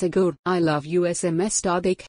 Sagur, I love you SMS Tardik.